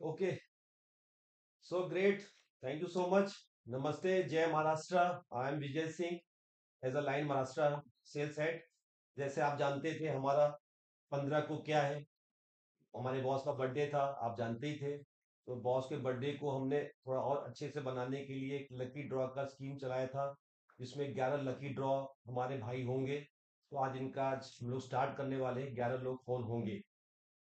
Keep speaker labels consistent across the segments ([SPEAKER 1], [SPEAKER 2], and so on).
[SPEAKER 1] Okay, so great thank you so much नमस्ते जय Maharashtra I am Vijay Singh as a line Maharashtra sales head. जैसे आप जानते थे हमारा पंद्रह को क्या है? हमारे बॉस का बर्थडे था आप जानते ही थे। तो बॉस के बर्थडे को हमने थोड़ा और अच्छे से बनाने के लिए एक लकी ड्रॉ का स्कीम चलाया था जिसमें ग्यारह लकी ड्रॉ हमारे भाई होंगे। तो आज इनका आज हम लोग स्टार्ट करने वाले ग्यारह लोग फ़ोन होंगे।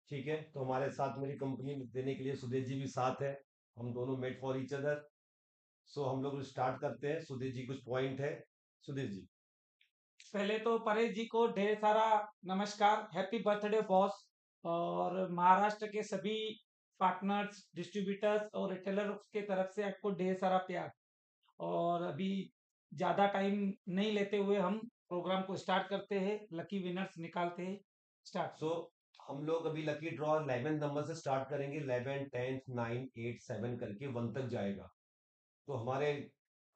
[SPEAKER 1] ठीक है? तो हमारे साथ मेरी कंपनी देने के लिए सुदेश जी भी साथ है। हम दोनों met for each other so हम लोग स्टार्ट करते हैं। सुदेश जी कुछ पॉइंट है? सुदेश जी।
[SPEAKER 2] पहले तो परेश जी को ढेर सारा नमस्कार। हैप्पी बर्थडे बॉस और महाराष्ट्र के सभी पार्टनर्स डिस्ट्रीब्यूटर्स और रिटेलर्स के तरफ़ से आपको ढेर सारा प्यार। और अभी ज़्यादा टाइम नहीं लेते हुए हम प्रोग्राम को स्टार्ट करते हैं। लकी विनर्स निकालते हैं। स्टार्ट
[SPEAKER 1] सो हम लोग अभी लकी ड्रॉ 11 नंबर से स्टार्ट करेंगे 11 10 9 8 7 करके वन तक जाएगा। तो हमारे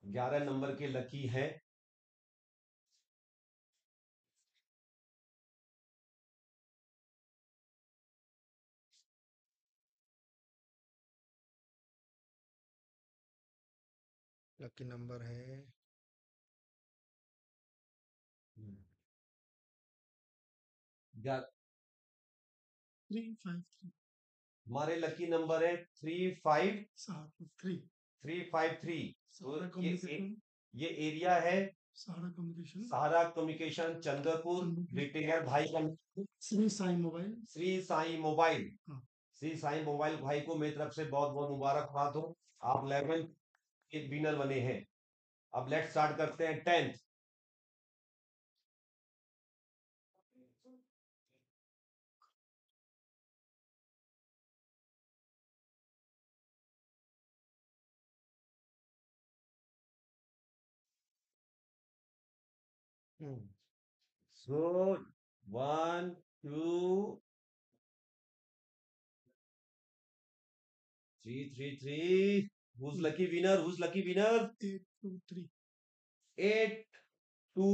[SPEAKER 1] 11 नंबर के लकी हैं।
[SPEAKER 3] लकी नंबर है।
[SPEAKER 1] ग्या-
[SPEAKER 4] थ्री फाइव थ्री
[SPEAKER 1] हमारे लकी नंबर है three five
[SPEAKER 4] three
[SPEAKER 1] three five three ये एरिया है
[SPEAKER 4] Sahara communication
[SPEAKER 1] Sahara communication Chandrapur
[SPEAKER 4] Chandrapur.
[SPEAKER 1] Retailer भाई का
[SPEAKER 4] श्री साई मोबाइल?
[SPEAKER 1] श्री साई मोबाइल।
[SPEAKER 4] हाँ।
[SPEAKER 1] श्री साई मोबाइल भाई को मेरी तरफ़ से बहुत बहुत मुबारकबाद हो। आप लेवल के विनर बने हैं। अब लेट स्टार्ट करते हैं tenth So one, two, three, three, three. Who's lucky winner? Who's lucky winner?
[SPEAKER 4] Eight two three
[SPEAKER 1] Eight, two,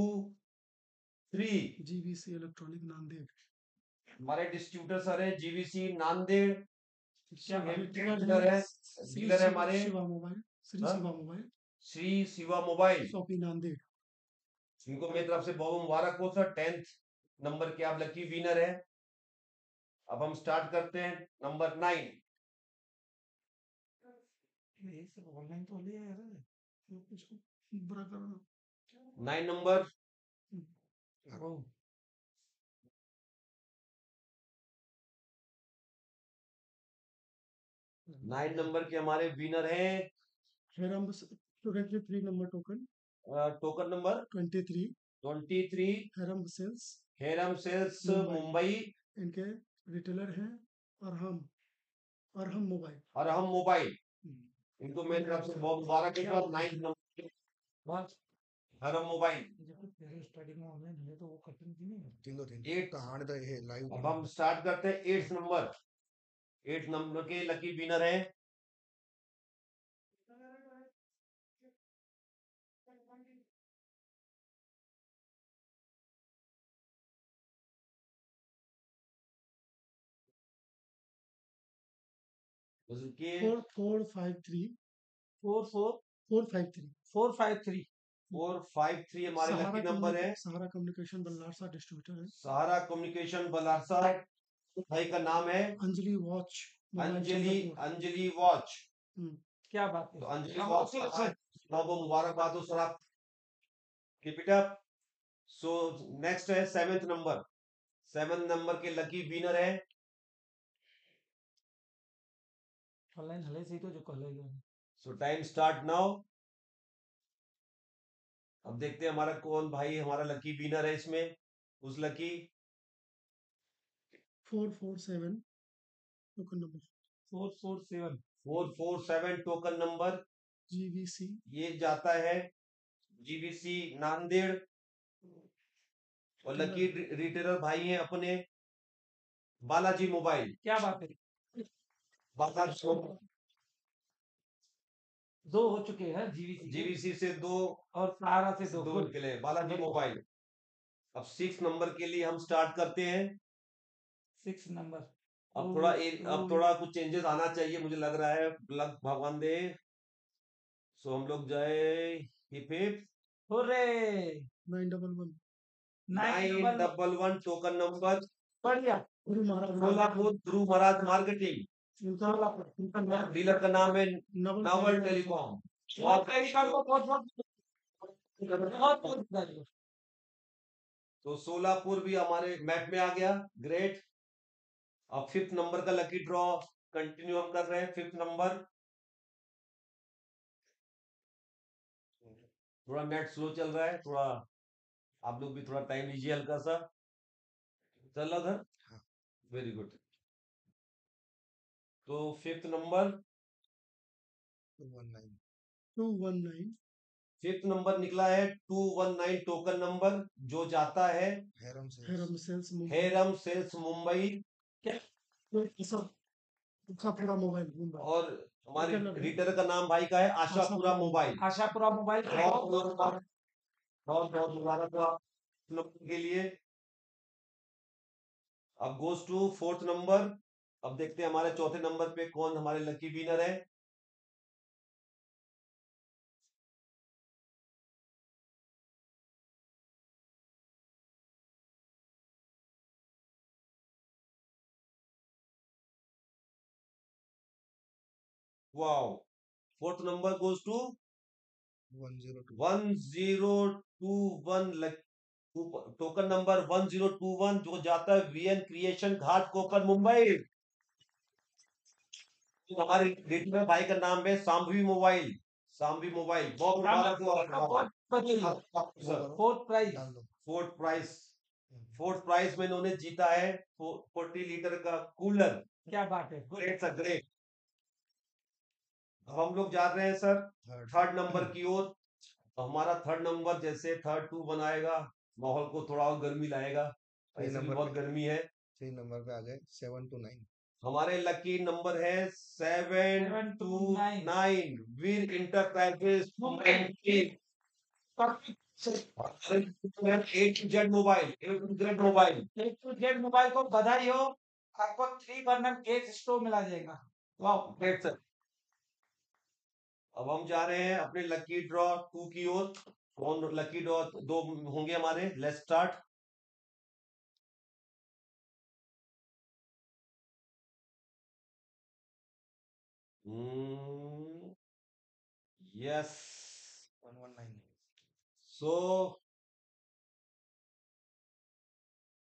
[SPEAKER 1] three.
[SPEAKER 4] GVC electronic Nanded
[SPEAKER 1] हमारे डिस्ट्रीब्यूटर सर है जीवीसी नांदेड़? डीलर है
[SPEAKER 4] श्री
[SPEAKER 1] डीलर है
[SPEAKER 4] शिवा-
[SPEAKER 1] हमारे
[SPEAKER 4] Shiva mobile Shri? Shiva mobile
[SPEAKER 1] Shri Shiva mobile
[SPEAKER 4] shoppe Nanded
[SPEAKER 1] इनको मेरी तरफ़ से बहुत मुबारक हो सर। टेंथ नंबर के आप लकी विनर है। अब हम स्टार्ट करते हैं नंबर नाइन
[SPEAKER 2] ऑनलाइन तो यार
[SPEAKER 4] बुरा करना
[SPEAKER 1] नाइन नंबर नाइन नंबर के हमारे विनर हैं।
[SPEAKER 4] Three number token
[SPEAKER 1] token number
[SPEAKER 4] twenty three.
[SPEAKER 1] Twenty three.
[SPEAKER 4] Heram sales.
[SPEAKER 1] Heram sales
[SPEAKER 4] Mumbai. इनके रिटेलर हैं अरहम अरहम मोबाइल
[SPEAKER 1] और हम मोबाइल इनको मेरी तरफ़ से बहुत मुबारक है और नाइन नंबर हरम मोबाइल
[SPEAKER 2] जब पहले स्टडी में ऑनलाइन है तो वो कठिन थी नहीं?
[SPEAKER 3] तीनों दिन
[SPEAKER 1] Eight.
[SPEAKER 3] कहानी तो ये लाइव
[SPEAKER 1] अब हम स्टार्ट करते हैं एट्थ नंबर एट नंबर के लकी विनर हैं। उसके
[SPEAKER 4] four four five three
[SPEAKER 2] four four
[SPEAKER 4] four five three
[SPEAKER 2] four five three
[SPEAKER 1] four five three हमारे लकी नंबर है।
[SPEAKER 4] सहारा कम्युनिकेशन बल्लारसा डिस्ट्रीब्यूटर है।
[SPEAKER 1] सहारा कम्युनिकेशन बलारसा भाई का नाम है।
[SPEAKER 4] अंजलि वॉच
[SPEAKER 1] अंजलि अंजलि वॉच
[SPEAKER 2] क्या बात है?
[SPEAKER 1] तो अंजलि
[SPEAKER 2] हाँ,
[SPEAKER 1] वॉच. बहुत मुबारकबाद हो सर आप। Keep it up so next है सेवेंथ नंबर सेवन नंबर के लकी विनर है।
[SPEAKER 2] ऑनलाइन हले से तो जो कल है
[SPEAKER 1] सो टाइम स्टार्ट नाउ अब देखते हैं हमारा कौन भाई हमारा लकी विनर है इसमें। उस lucky
[SPEAKER 4] four four seven token number
[SPEAKER 2] four four seven
[SPEAKER 1] four four seven token number
[SPEAKER 4] GVC
[SPEAKER 1] ये जाता है जीबीसी नांदेड़। और लकी रिटेलर भाई हैं अपने। बालाजी मोबाइल
[SPEAKER 2] क्या बात है? दो हो चुके हैं जीवीसी
[SPEAKER 1] जीबीसी से दो
[SPEAKER 2] और सहारा से दो।
[SPEAKER 1] दो
[SPEAKER 2] good.
[SPEAKER 1] निकले बालाजी मोबाइल। अब सिक्स नंबर के लिए हम स्टार्ट करते हैं।
[SPEAKER 2] Six number.
[SPEAKER 1] अब थोड़ा
[SPEAKER 2] ओ,
[SPEAKER 1] ए, अब थोड़ा कुछ चेंजेस आना चाहिए मुझे लग रहा है। लग भगवान दे। सो हम लोग जाए hip hip
[SPEAKER 2] hurray!
[SPEAKER 4] Nine double one.
[SPEAKER 2] Nine double
[SPEAKER 1] one. Token number.
[SPEAKER 2] बढ़िया।
[SPEAKER 4] गुरु महाराज
[SPEAKER 1] ध्रुव महाराज मार्केटिंग। डीलर का नाम है
[SPEAKER 4] नवल
[SPEAKER 1] टेलीकॉम। तो सोलापुर भी हमारे मैप में आ गया। ग्रेट अब फिफ्थ नंबर का लकी ड्रॉ कंटिन्यू हम कर रहे हैं। फिफ्थ नंबर थोड़ा नेट स्लो चल रहा है। थोड़ा आप लोग भी थोड़ा टाइम लीजिए हल्का सा। चल रहा था?
[SPEAKER 3] हाँ।
[SPEAKER 1] वेरी गुड तो fifth number
[SPEAKER 4] two one nine
[SPEAKER 1] fifth number निकला है two one nine token number जो जाता है
[SPEAKER 3] हेरम
[SPEAKER 4] सेल्स
[SPEAKER 1] हेरम सेल्स मुंबई
[SPEAKER 4] पूरा मोबाइल मुंबई
[SPEAKER 1] और हमारे। रिटेलर का नाम भाई का है आशापुरा मोबाइल
[SPEAKER 2] आशापुरा मोबाइल
[SPEAKER 1] बहुत बहुत मुबारक बहुत बहुत मुबारक हो आप के लिए। अब गोज टू फोर्थ नंबर अब देखते हैं हमारे चौथे नंबर पे कौन हमारे लकी विनर है। Wow fourth number goes to
[SPEAKER 3] one zero
[SPEAKER 1] one zero two one token number one zero two one जो जाता है VN creation Ghatkopar Mumbai तो हमारे रिटेलर भाई का नाम है सांभवी मोबाइल। सांभवी मोबाइल बहुत हो
[SPEAKER 2] बढ़िया
[SPEAKER 1] sir
[SPEAKER 2] fourth prize.
[SPEAKER 1] Fourth price fourth price में इन्होंने जीता है फोर्टी लीटर का कूलर।
[SPEAKER 2] क्या बात है।
[SPEAKER 1] ग्रेट सर ग्रेट अब हम लोग जा रहे हैं सर
[SPEAKER 3] थर्ड
[SPEAKER 1] नंबर की ओर। तो हमारा थर्ड नंबर जैसे थर्ड टू बनाएगा माहौल को थोड़ा और गर्मी लाएगा। बहुत गर्मी है।
[SPEAKER 3] थ्री नंबर पे आ गए सेवन टू नाइन
[SPEAKER 1] हमारे लकी नंबर है seven two nine Veer enterprises at Z mobile Z mobile
[SPEAKER 2] to Z mobile को बधाई हो। आपको थ्री बर्नर गैस स्टोव मिला जाएगा। वाह
[SPEAKER 1] ग्रेट सर अब हम जा रहे हैं अपने लकी ड्रॉ टू की ओर। कौन लकी ड्रॉ दो होंगे हमारे। Let's start yes
[SPEAKER 3] one one nine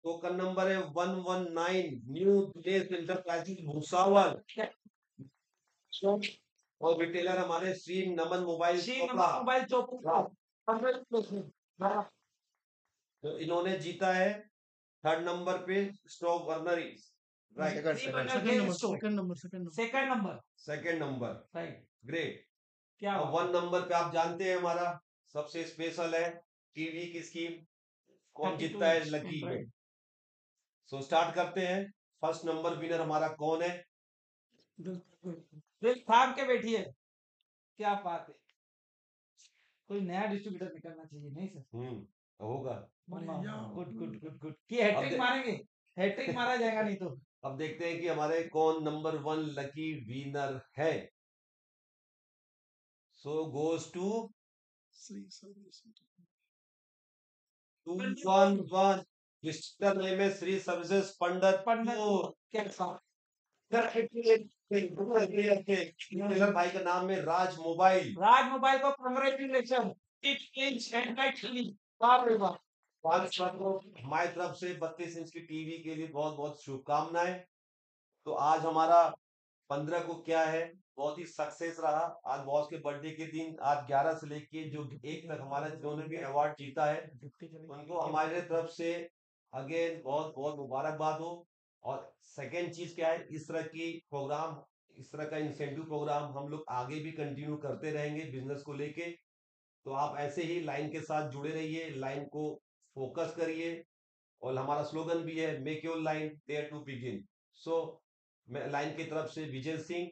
[SPEAKER 1] token number है one one nine new Dinesh enterprises Bhusawal और रिटेलर हमारे Shri Naman mobile
[SPEAKER 2] C
[SPEAKER 1] Chopda.
[SPEAKER 2] Mobile Chopda.
[SPEAKER 1] तो इन्होंने जीता है थर्ड नंबर पे स्टॉक वर्नर राइट
[SPEAKER 3] सेकंड
[SPEAKER 2] Three
[SPEAKER 3] सेकंड
[SPEAKER 2] बना-
[SPEAKER 4] second number
[SPEAKER 2] Stone.
[SPEAKER 4] Second number second number
[SPEAKER 2] second number
[SPEAKER 1] second number
[SPEAKER 2] right
[SPEAKER 1] great
[SPEAKER 2] क्या
[SPEAKER 1] अब
[SPEAKER 2] बात
[SPEAKER 1] वन नंबर पे आप जानते हैं हमारा सबसे स्पेशल है टीवी की स्कीम कौन जीतता है? लकी. सो स्टार्ट करते हैं. फ़र्स्ट नंबर विनर हमारा कौन है?
[SPEAKER 2] दिल थाम के बैठिए क्या बात है। कोई नया डिस्ट्रीब्यूटर निकलना चाहिए नहीं सर?
[SPEAKER 1] हम्म होगा।
[SPEAKER 2] गुड गुड गुड गुड कि हैट्रिक मारेंगे? हैट्रिक मारा जाएगा नहीं तो।
[SPEAKER 1] अब देखते हैं कि हमारे कौन नंबर वन लकी विनर है। So goes to two one one mister name है श्री सर्विसेज़ पंडित
[SPEAKER 2] पंडित क्या
[SPEAKER 1] भाई का नाम है राज मोबाइल।
[SPEAKER 2] राज मोबाइल को कांग्रेचुलेशन इट इंच एंड्रॉइड
[SPEAKER 1] पाँच को हमारी तरफ़ से बत्तीस इंच की टीवी के लिए बहुत बहुत शुभकामनाएँ। तो आज हमारा पंद्रह को क्या है? बहुत ही सक्सेस रहा। आज बॉस के बर्थडे के दिन, आज ग्यारह से लेके जो एक तक हमारा जिन्होंने भी अवार्ड जीता है, उनको हमारे तरफ़ से अगेन बहुत बहुत मुबारकबाद हो। और सेकेंड चीज़ क्या है? इस तरह की प्रोग्राम इस तरह का इंसेंटिव प्रोग्राम हम लोग आगे भी कंटिन्यू करते रहेंगे बिज़नेस को लेके। तो आप ऐसे ही लाइन के साथ जुड़े रहिए लाइन को फोकस करिए और हमारा स्लोगन भी है make your line there to begin so मैं लाइन की तरफ़ से विजय सिंह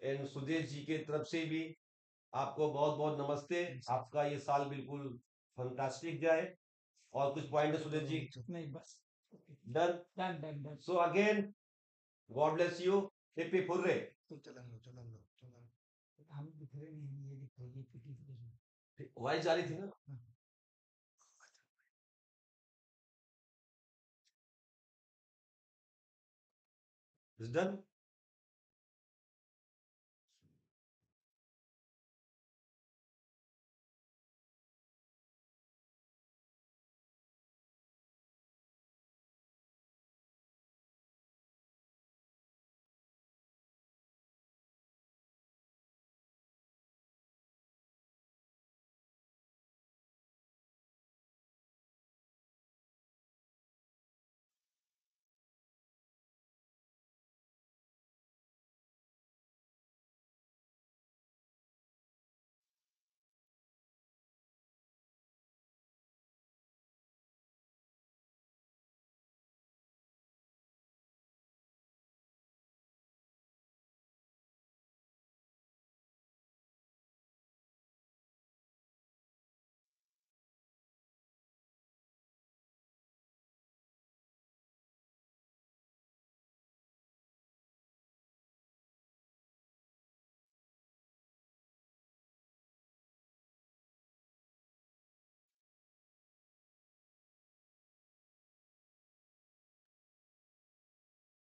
[SPEAKER 1] एंड सुदेश जी की तरफ़ से भी आपको बहुत बहुत नमस्ते आपका ये साल बिल्कुल फंटास्टिक जाए। और कुछ पॉइंट है सुदेश जी?
[SPEAKER 2] नहीं बस।
[SPEAKER 1] Done
[SPEAKER 2] done done done
[SPEAKER 1] so again god bless you hip hip hurray
[SPEAKER 3] तुम चलन लो चलन लो चलन।
[SPEAKER 2] हम दिख रहे नहीं ये दिख रही है
[SPEAKER 1] वॉइस जा। रही थी ना? Is done